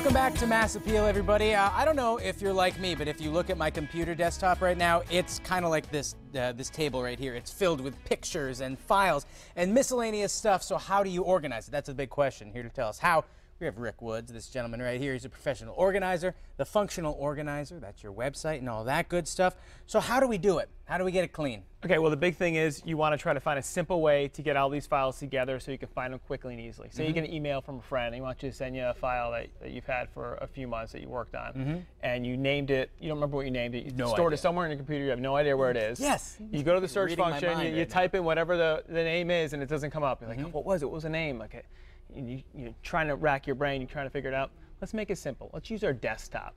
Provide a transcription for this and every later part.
Welcome back to Mass Appeal, everybody. Uh, I don't know if you're like me, but if you look at my computer desktop right now, it's kind of like this uh, this table right here. It's filled with pictures and files and miscellaneous stuff. So how do you organize it? That's a big question. Here to tell us how. We have Rick Woods, this gentleman right here. He's a professional organizer, the functional organizer. That's your website and all that good stuff. So how do we do it? How do we get it clean? Okay, well, the big thing is you want to try to find a simple way to get all these files together so you can find them quickly and easily. So you mm-hmm. get an email from a friend, and he wants you to send you a file that, that you've had for a few months that you worked on, mm-hmm. and you named it, you don't remember what you named it, you No stored idea. it somewhere in your computer, you have no idea where it is. Yes. You go to the search function, you, right type in whatever the, the name is, and it doesn't come up. You're like, mm-hmm. oh, what was it? What was the name? Okay. And you, you're trying to rack your brain, you're trying to figure it out. Let's make it simple. Let's use our desktop.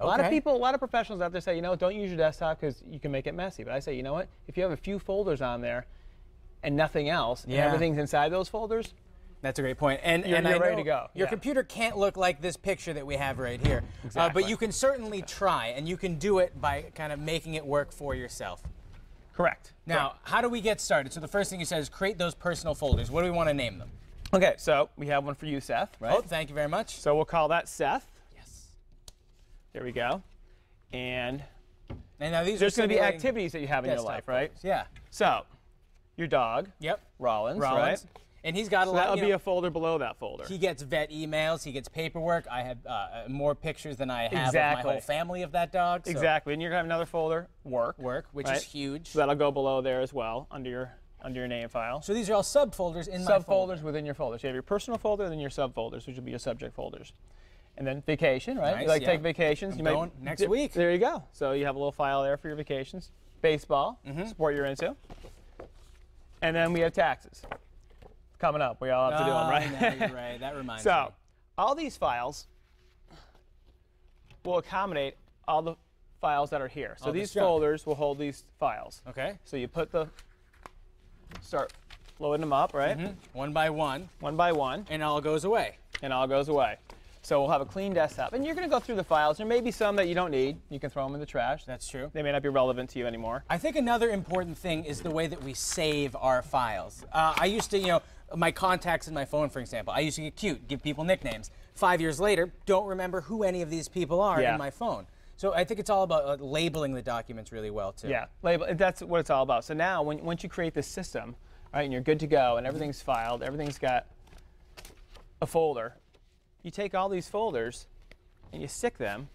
A lot of people, a lot of professionals out there say, you know, don't use your desktop because you can make it messy. But I say, you know what? If you have a few folders on there and nothing else, and everything's inside those folders, That's a great point. And, You're- and you're ready to go. Your Yeah. computer can't look like this picture that we have right here. Uh, but you can certainly try, and you can do it by kind of making it work for yourself. correct. Now, how do we get started? So the first thing you said is create those personal folders. What do we want to name them? Okay, so we have one for you, Seth, right? Oh, thank you very much. So we'll call that Seth. yes. There we go. And And now these there's are going to be activities that you have in your life, right? Yeah. So, your dog, Yep. Rollins, Rollins. right? And he's got a So lot. that'll you be know, a folder below that folder. he gets vet emails. He gets paperwork. I have uh, more pictures than I have of my whole family of that dog. so- exactly. And you're going to have another folder, work. Work, which right? is huge. So that'll go below there as well, under your under your name file. So these are all subfolders in my folder. subfolders within your folders. You have your personal folder, then your subfolders, which will be your subject folders. And then vacation, right? Nice, you like yeah. take vacations. I'm you going next week. There you go. So you have a little file there for your vacations. Baseball, Mm-hmm. sport you're into. And then we have taxes coming up. We all have to do them, right? I right. That reminds me. so all these files will accommodate all the files that are here. So All these junk. folders will hold these files. Okay. So you put the start loading them up, right? One by one, One by one, and it all goes away. and all goes away. So we'll have a clean desktop, and you're going to go through the files. There may be some that you don't need. You can throw them in the trash. That's true. They may not be relevant to you anymore. I think another important thing is the way that we save our files. Uh, I used to, you know, my contacts in my phone, for example, I used to get cute, give people nicknames. Five years later, don't remember who any of these people are Yeah. in my phone. So I think it's all about uh, labeling the documents really well, too. Yeah, label. That's what it's all about. So now, when, once you create this system, right, and you're good to go, and everything's filed, everything's got a folder. You take all these folders and you stick them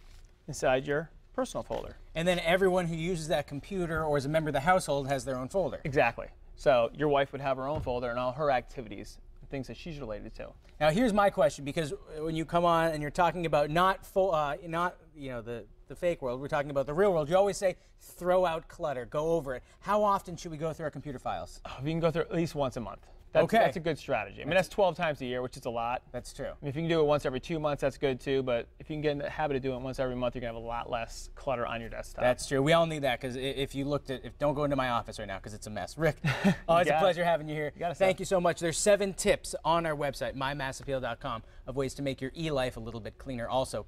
inside your personal folder. And then everyone who uses that computer or is a member of the household has their own folder. Exactly. So your wife would have her own folder and all her activities, and things that she's related to. Now, here's my question: because when you come on and you're talking about not full, uh, not you know the the fake world, we're talking about the real world. You always say throw out clutter, go over it. How often should we go through our computer files? Uh, we can go through at least once a month. That's, Okay. That's a good strategy. I mean, that's 12 times a year, which is a lot. That's true. I mean, if you can do it once every two months, that's good too. But if you can get in the habit of doing it once every month, you're gonna have a lot less clutter on your desktop. That's true. We all need that because if you looked at, if don't go into my office right now because it's a mess. Rick, oh, it's a it. pleasure having you here. it, Thank you so much. There's seven tips on our website, mymassappeal.com, of ways to make your e-life a little bit cleaner. Also.